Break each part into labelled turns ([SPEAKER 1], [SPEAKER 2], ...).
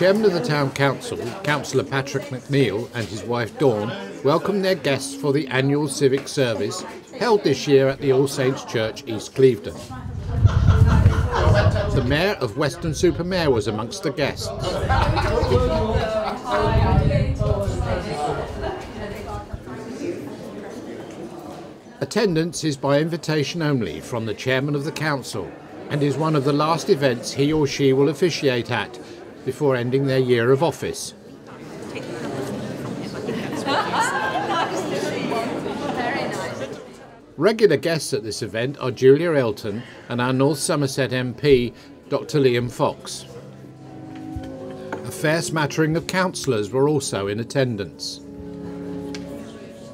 [SPEAKER 1] Chairman of the town council, Councillor Patrick McNeil, and his wife Dawn welcomed their guests for the annual civic service held this year at the All Saints Church, East Clevedon. The Mayor of Weston-super-Mare was amongst the guests. Attendance is by invitation only from the chairman of the council and is one of the last events he or she will officiate at before ending their year of office. Regular guests at this event are Julia Elton and our North Somerset MP, Dr Liam Fox. A fair smattering of councillors were also in attendance.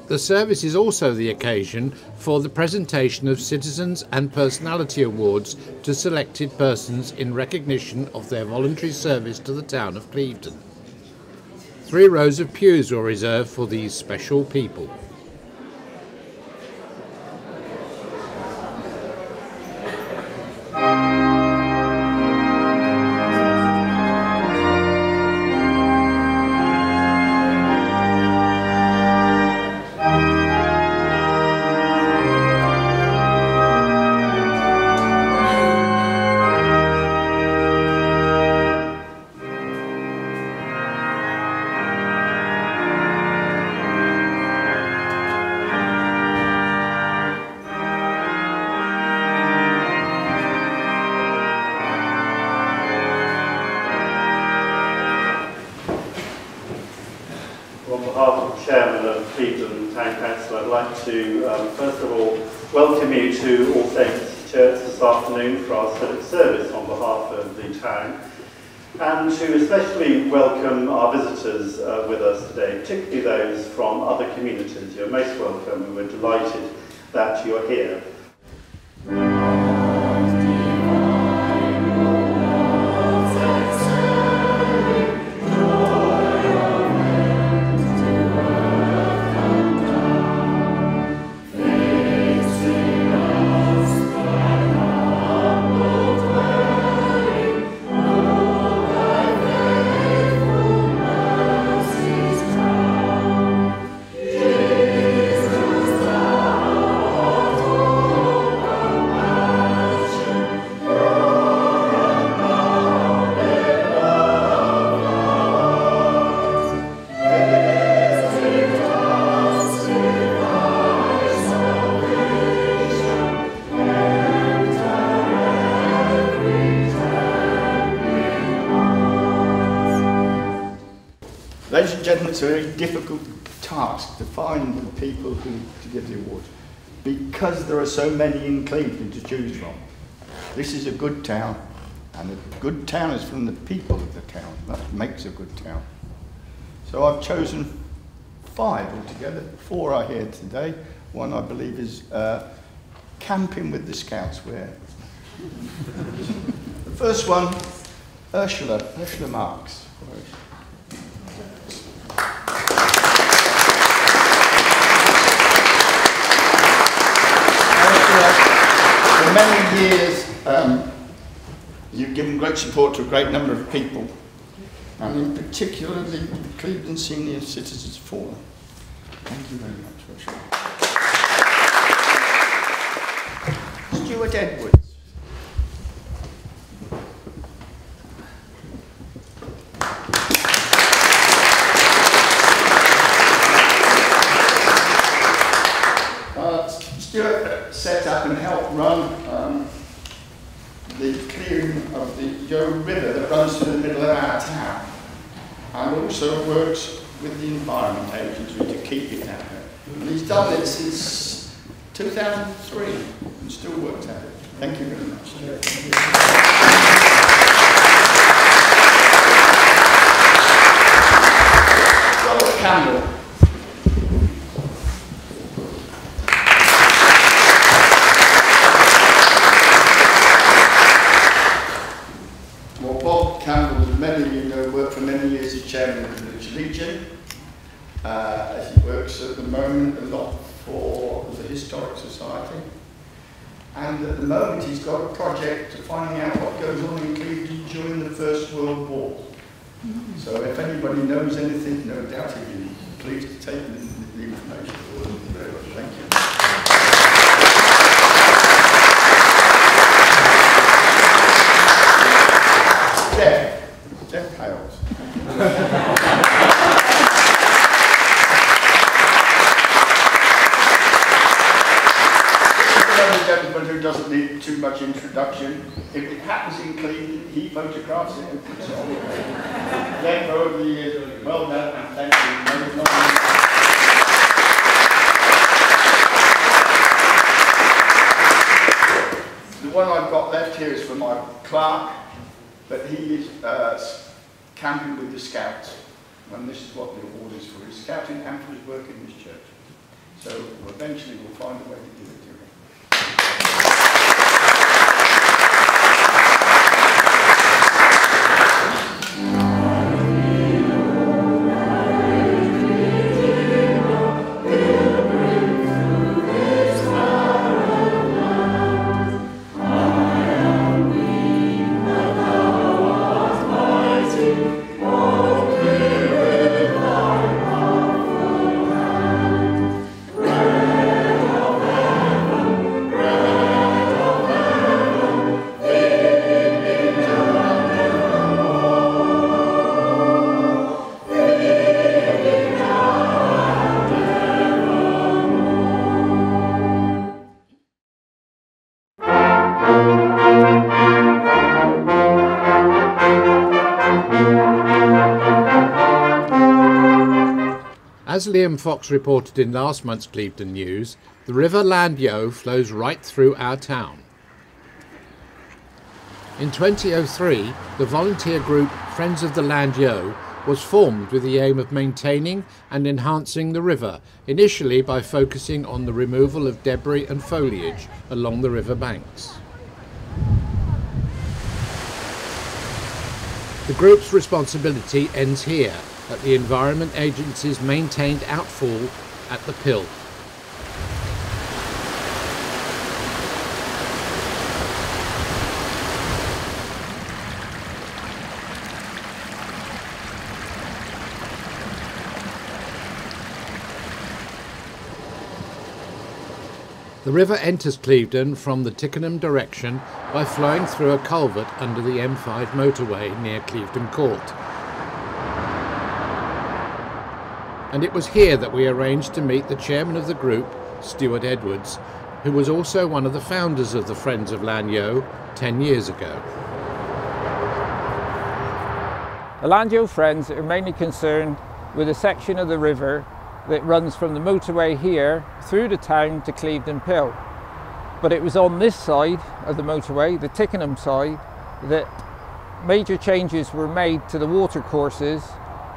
[SPEAKER 1] The service is also the occasion for the presentation of Citizens and Personality Awards to selected persons in recognition of their voluntary service to the town of Clevedon. Three rows of pews were reserved for these special people.
[SPEAKER 2] particularly those from other communities. You're most welcome and we're delighted that you're here.
[SPEAKER 3] It's a very difficult task to find the people who to give the award because there are so many in Clevedon to choose from. This is a good town, and a good town is from the people of the town. That makes a good town. So I've chosen five altogether. Four are here today. One, I believe, is uh, camping with the Scouts. Where the first one, Ursula, Ursula Marks. Years, um, you've given great support to a great number of people, and in particular the Clevedon Senior Citizens Forum. Thank you very much, Rachel. Stuart Edwards. Also works with the Environment Agency to keep it out there. And he's done it since 2003 and still works at it. Thank you very much. Robert Campbell. Well, Bob Campbell, as many of you know, worked for many years as chairman of the Village Legion. Uh, as he works at the moment a lot for the Historic Society. And at the moment he's got a project to finding out what goes on in Clevedon during the First World War. So if anybody knows anything, no doubt pleased to take the, the information. Thank you. Jeff, Jeff Hales. Another gentleman doesn't need too much introduction. If it happens in Clevedon, he photographs it and puts it on. Then for over the years, well done and thank you. The one I've got left here is for my clerk, but he is uh, camping with the scouts. And this is what the award is for his scouting and for his work in this church. So eventually we'll find a way to give it
[SPEAKER 1] As Liam Fox reported in last month's Clevedon News, the River Land Yeo flows right through our town. In 2003, the volunteer group Friends of the Land Yeo was formed with the aim of maintaining and enhancing the river, initially by focusing on the removal of debris and foliage along the river banks. The group's responsibility ends here at the Environment Agency's maintained outfall at the Pill. The river enters Clevedon from the Tickenham direction by flowing through a culvert under the M5 motorway near Clevedon Court. And it was here that we arranged to meet the chairman of the group, Stuart Edwards, who was also one of the founders of the Friends of Land Yeo 10 years ago.
[SPEAKER 4] The Land Yeo Friends are mainly concerned with a section of the river that runs from the motorway here through the town to Clevedon Pill. But it was on this side of the motorway, the Tickenham side, that major changes were made to the water courses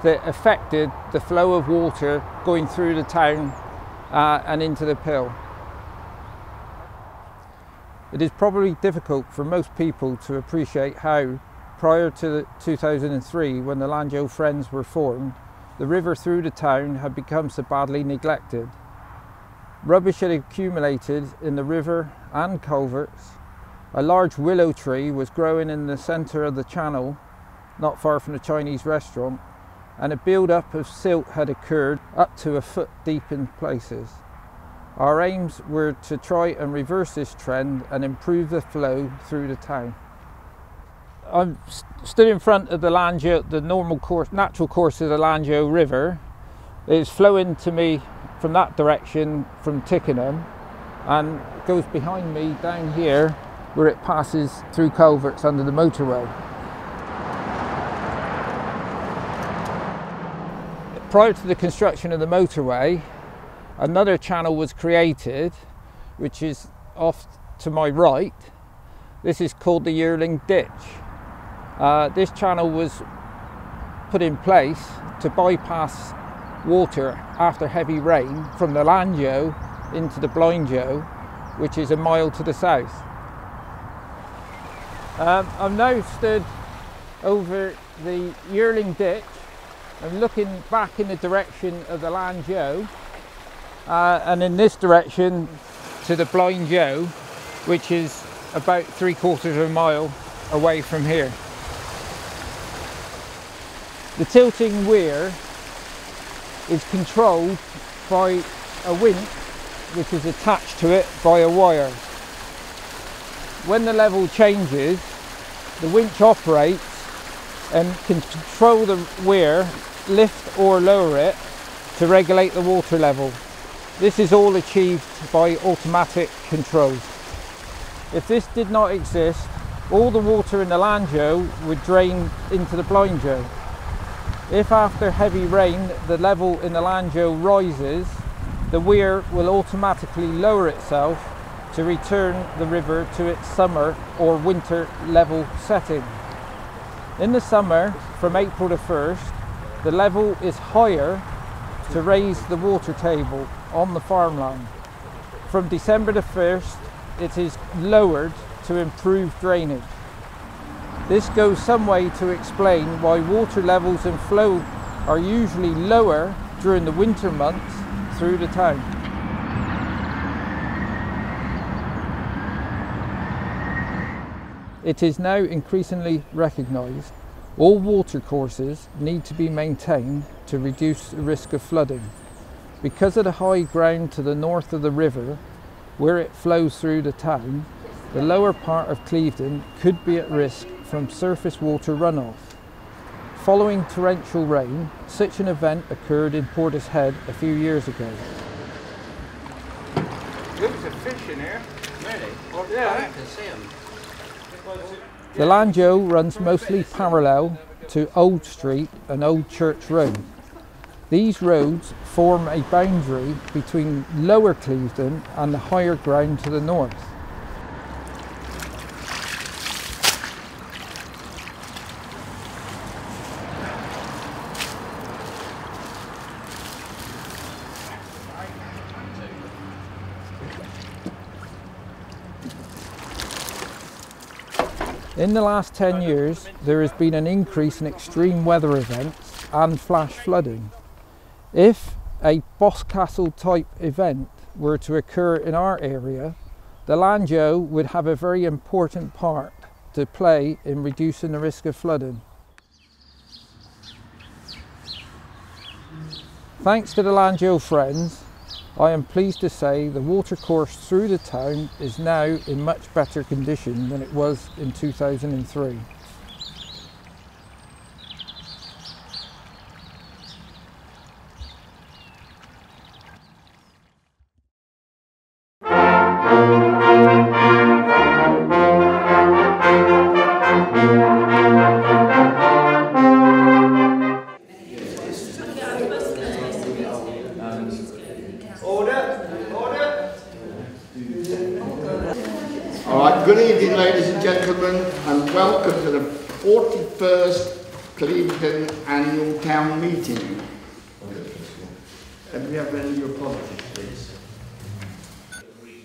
[SPEAKER 4] that affected the flow of water going through the town uh, and into the Pill. It is probably difficult for most people to appreciate how prior to 2003 when the Land Yeo Friends were formed, the river through the town had become so badly neglected. Rubbish had accumulated in the river and culverts. A large willow tree was growing in the centre of the channel, not far from the Chinese restaurant, and a build-up of silt had occurred up to a foot deep in places. Our aims were to try and reverse this trend and improve the flow through the town. I'm s- stood in front of the Land Yeo, the normal course, natural course of the Land Yeo River. It's flowing to me from that direction from Tickenham and goes behind me down here where it passes through culverts under the motorway. Prior to the construction of the motorway, another channel was created, which is off to my right, This is called the Yearling Ditch. Uh, this channel was put in place to bypass water after heavy rain from the Land Yeo into the Blind Yeo, which is a mile to the south. Um, I'm now stood over the Yearling Ditch. I'm looking back in the direction of the Land Yeo uh, and in this direction to the Blind Yeo, which is about three quarters of a mile away from here. The tilting weir is controlled by a winch which is attached to it by a wire. When the level changes, the winch operates and can control the weir, lift or lower it to regulate the water level. This is all achieved by automatic controls. If this did not exist, all the water in the Land Yeo would drain into the Blind Yeo. If after heavy rain the level in the Land Yeo rises, the weir will automatically lower itself to return the river to its summer or winter level setting. In the summer, from April the 1st, the level is higher to raise the water table on the farmland. From December the 1st, it is lowered to improve drainage. This goes some way to explain why water levels and flow are usually lower during the winter months through the town. It is now increasingly recognised all watercourses need to be maintained to reduce the risk of flooding. Because of the high ground to the north of the river, where it flows through the town, the lower part of Clevedon could be at risk from surface water runoff. Following torrential rain, such an event occurred in Portishead a few years ago.
[SPEAKER 5] There's a fish in here.
[SPEAKER 6] Really?
[SPEAKER 5] Well,
[SPEAKER 6] I can see them.
[SPEAKER 4] The Land Yeo runs mostly parallel to Old Street and Old Church Road. These roads form a boundary between Lower Clevedon and the higher ground to the north. In the last 10 years, there has been an increase in extreme weather events and flash flooding. If a Boscastle type event were to occur in our area, the Land Yeo would have a very important part to play in reducing the risk of flooding. Thanks to the Land Yeo Friends, I am pleased to say the watercourse through the town is now in much better condition than it was in 2003.
[SPEAKER 3] Good evening, ladies and gentlemen, and welcome to the 41st Clevedon Annual Town Meeting. Can we have any apologies, please?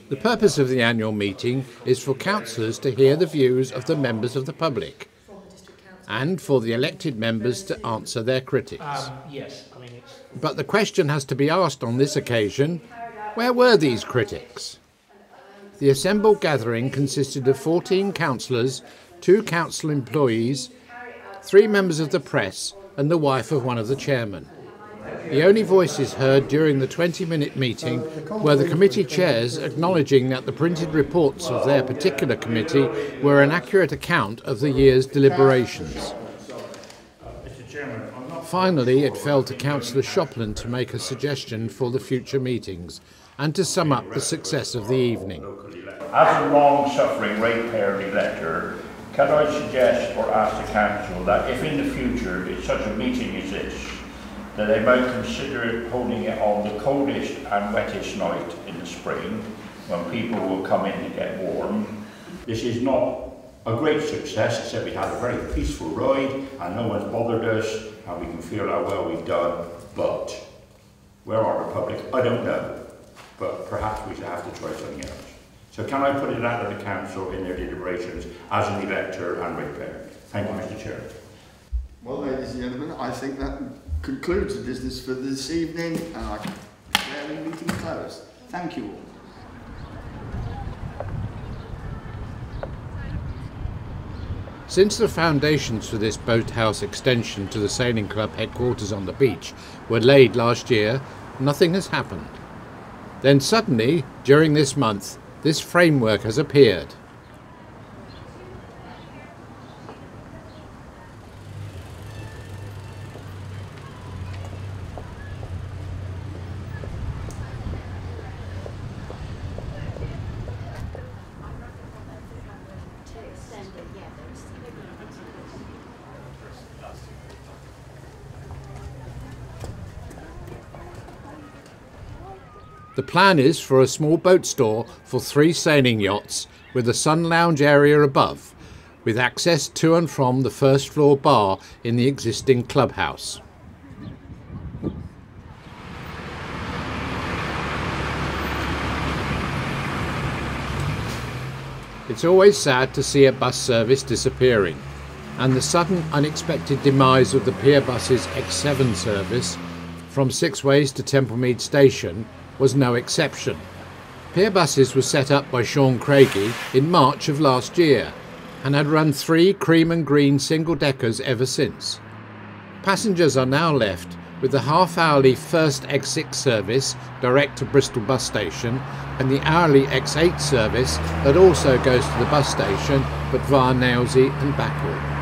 [SPEAKER 1] The purpose of the annual meeting is for councillors to hear the views of the members of the public and for the elected members to answer their critics.
[SPEAKER 7] Um, yes, I mean
[SPEAKER 1] But the question has to be asked on this occasion where were these critics? The assembled gathering consisted of 14 councillors, two council employees, three members of the press, and the wife of one of the chairmen. The only voices heard during the 20 minute meeting were the committee chairs acknowledging that the printed reports of their particular committee were an accurate account of the year's deliberations. Finally, it fell to Councillor Shopland to make a suggestion for the future meetings and to sum up the success of the evening.
[SPEAKER 8] As a long-suffering ratepayer elector, can I suggest or ask the council that if in the future such a meeting as this, that they might consider holding it on the coldest and wettest night in the spring, when people will come in to get warm, This is not a great success, except we had a very peaceful ride and no one's bothered us and we can feel how well we've done. But where are the public? I don't know. But perhaps we should have to try something else. So can I put it out of the council in their deliberations as an elector and ratepayer? Thank you, Mr Chair.
[SPEAKER 3] Well, ladies and gentlemen, I think that concludes the business for this evening and I declare the meeting closed. Thank you all.
[SPEAKER 1] Since the foundations for this boathouse extension to the sailing club headquarters on the beach were laid last year, nothing has happened. Then suddenly, during this month, this framework has appeared. The plan is for a small boat store for three sailing yachts with a sun lounge area above, with access to and from the first floor bar in the existing clubhouse. It's always sad to see a bus service disappearing, and the sudden unexpected demise of the Pier Buses X7 service from Sixways to Temple Meads Station was no exception. Pier Buses was set up by Sean Craigie in March of last year and had run three cream and green single deckers ever since. Passengers are now left with the half hourly first X6 service direct to Bristol bus station and the hourly X8 service that also goes to the bus station but via Nailsea and Backwell.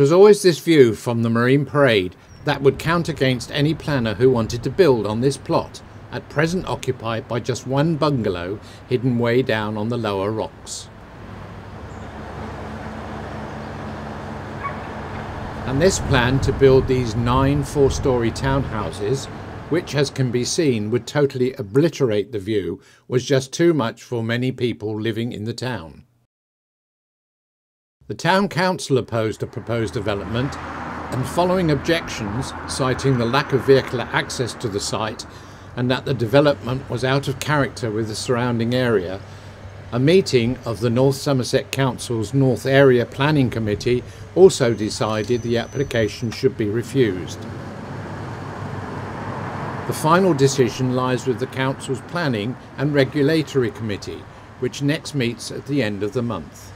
[SPEAKER 1] Was always this view from the Marine Parade that would count against any planner who wanted to build on this plot, at present occupied by just one bungalow hidden way down on the lower rocks. And this plan to build these nine four-storey townhouses, which as can be seen would totally obliterate the view, was just too much for many people living in the town. The Town Council opposed a proposed development and following objections citing the lack of vehicular access to the site and that the development was out of character with the surrounding area, a meeting of the North Somerset Council's North Area Planning Committee also decided the application should be refused. The final decision lies with the Council's Planning and Regulatory Committee, which next meets at the end of the month.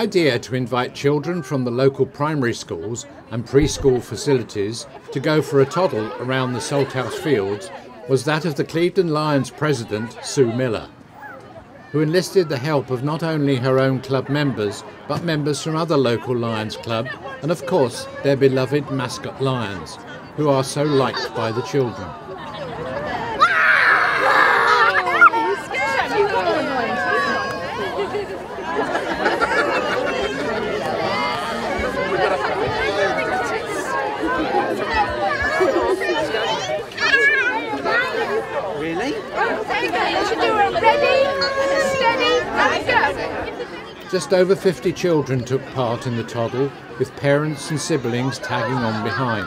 [SPEAKER 1] Idea to invite children from the local primary schools and preschool facilities to go for a toddle around the Salthouse Fields was that of the Clevedon Lions president, Sue Miller, who enlisted the help of not only her own club members, but members from other local Lions club, and of course their beloved mascot lions, who are so liked by the children.
[SPEAKER 6] Really?
[SPEAKER 7] Okay, you should do it ready, steady, and go.
[SPEAKER 1] Just over 50 children took part in the toddle, with parents and siblings tagging on behind.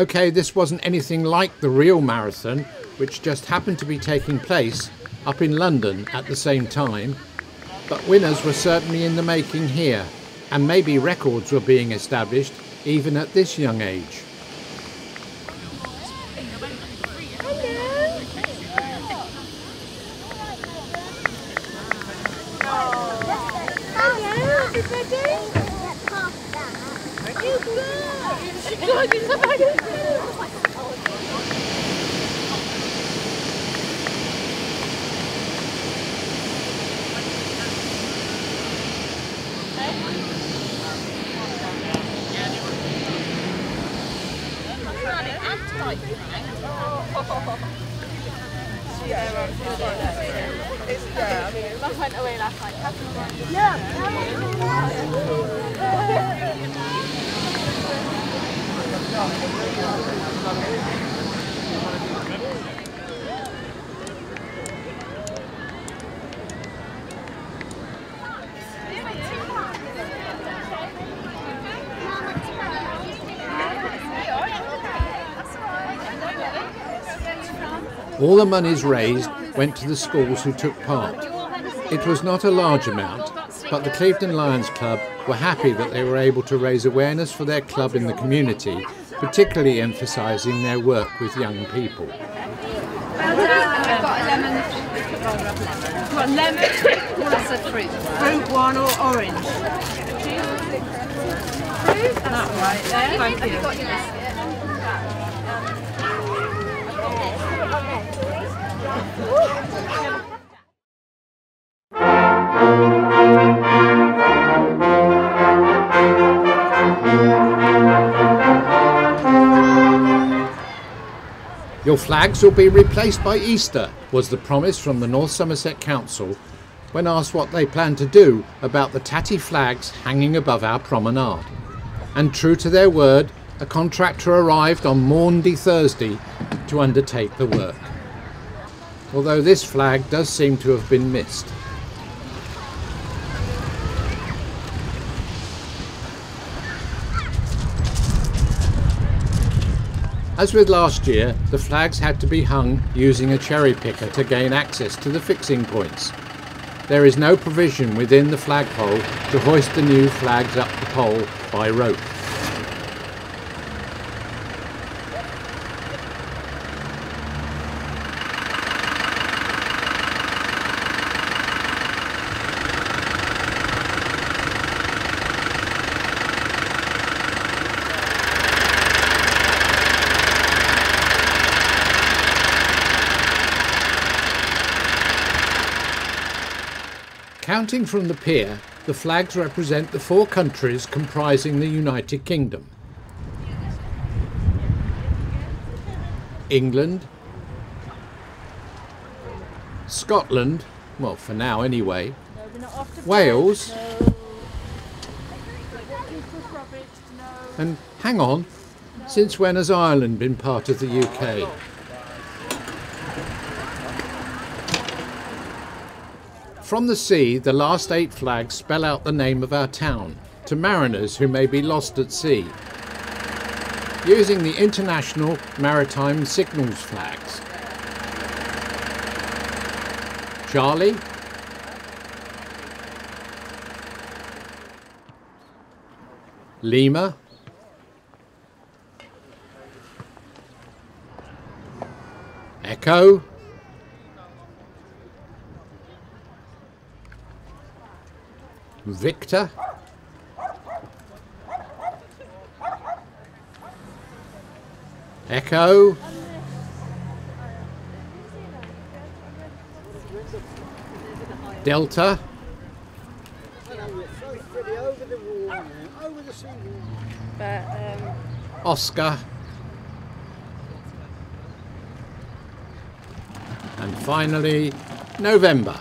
[SPEAKER 1] Okay, this wasn't anything like the real marathon, which just happened to be taking place up in London at the same time, but winners were certainly in the making here, and maybe records were being established even at this young age. All the monies raised went to the schools who took part. It was not a large amount, but the Clevedon Lions Club were happy that they were able to raise awareness for their club in the community, particularly emphasising their work with young people.
[SPEAKER 9] Lemon. That's a fruit. Fruit one or orange. Fruit. That right there. Thank you.
[SPEAKER 1] Your flags will be replaced by Easter, was the promise from the North Somerset Council when asked what they plan to do about the tatty flags hanging above our promenade. And true to their word, a contractor arrived on Maundy Thursday to undertake the work. Although this flag does seem to have been missed. As with last year, the flags had to be hung using a cherry picker to gain access to the fixing points. There is no provision within the flagpole to hoist the new flags up the pole by rope. Counting from the pier, the flags represent the four countries comprising the United Kingdom. England, Scotland, well, for now anyway, Wales, and hang on, since when has Ireland been part of the UK? From the sea, the last eight flags spell out the name of our town to mariners who may be lost at sea. Using the International Maritime Signals flags. Charlie, Lima, Echo, Victor, Echo, Delta, Oscar, and finally November.